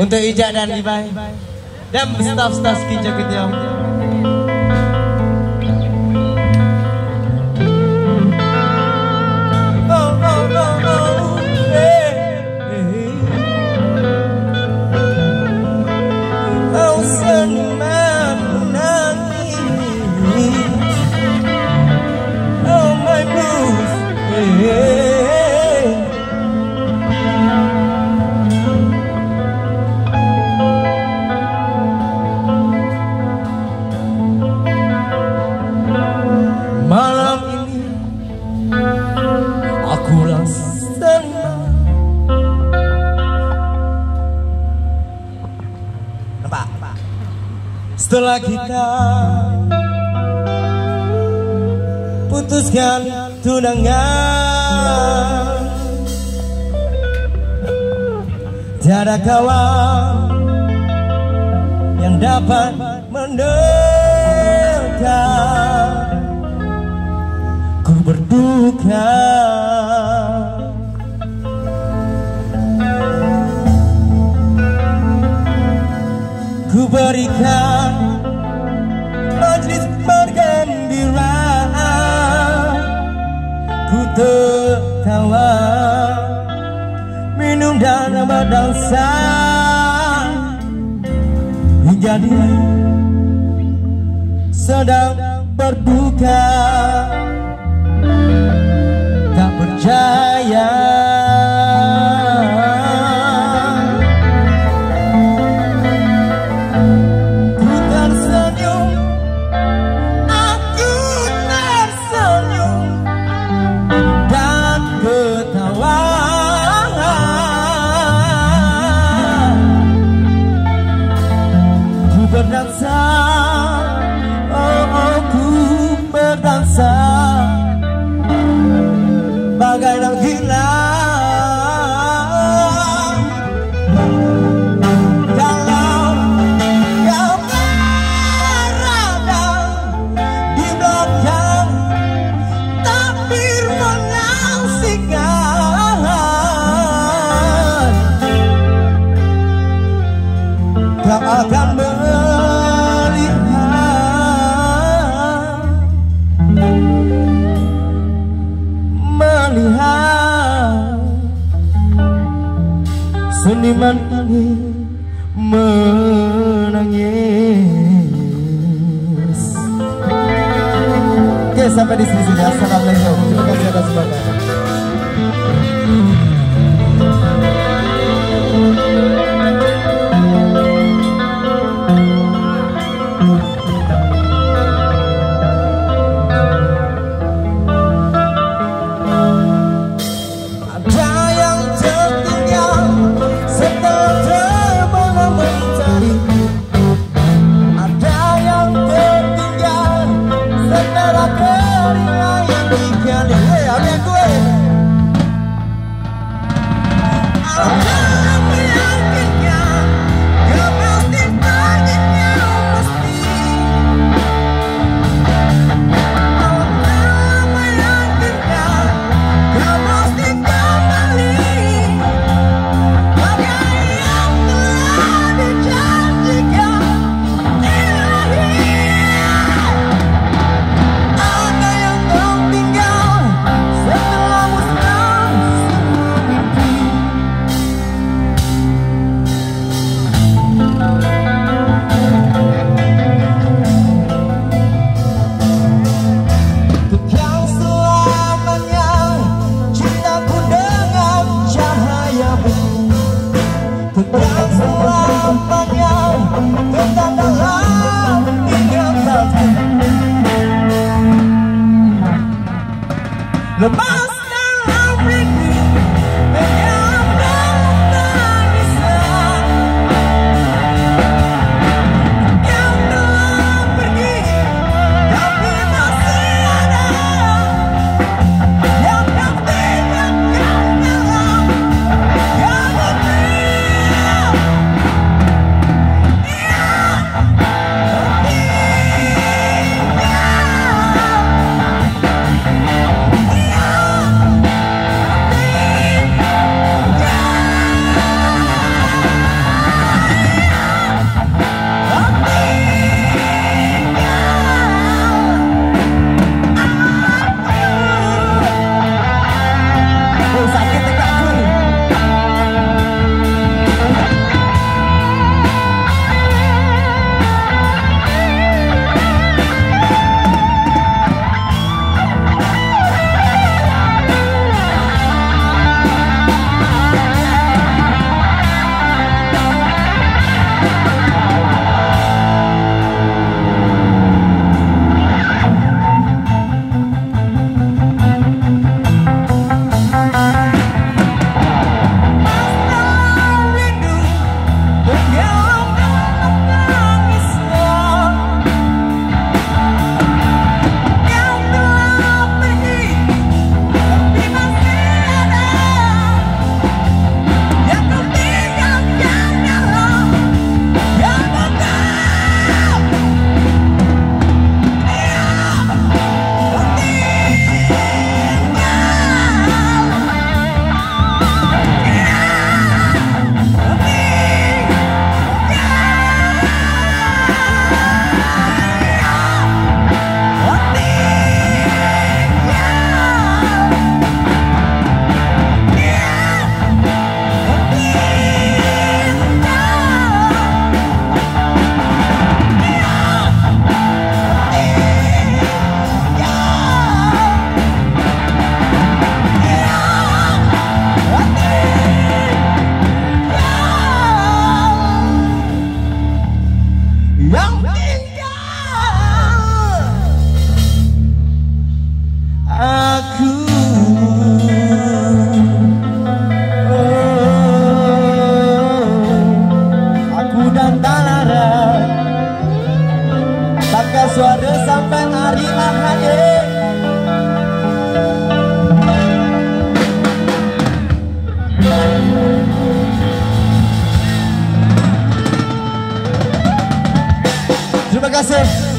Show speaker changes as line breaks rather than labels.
Untuk Ijak dan Ibai. Dan staff-staff kijak-kijak Setelah kita putuskan tunangan Tiada kawan yang dapat mendekat Ku berduka. Ku berikan tertawa. Minum dan berdansa Hingga dia sedang berduka. Tak percaya seniman ini menangis Oke sampai di sini Assalamualaikum. Terima kasih atas banyak The boss. Terima kasih